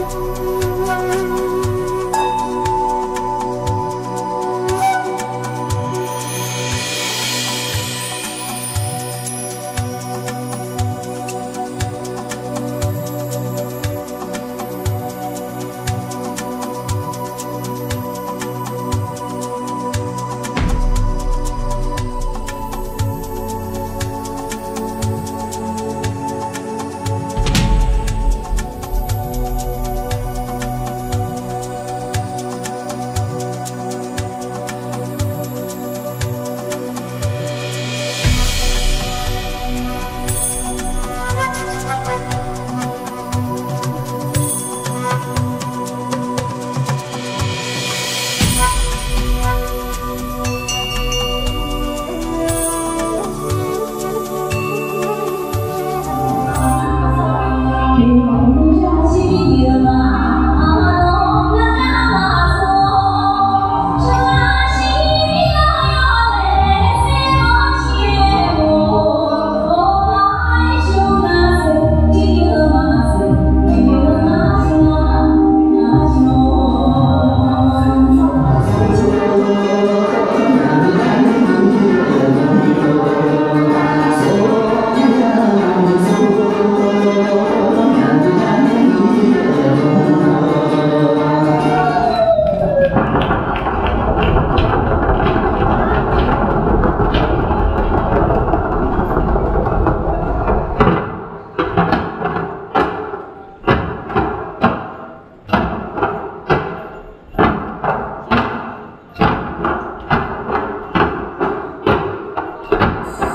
Música Thanks.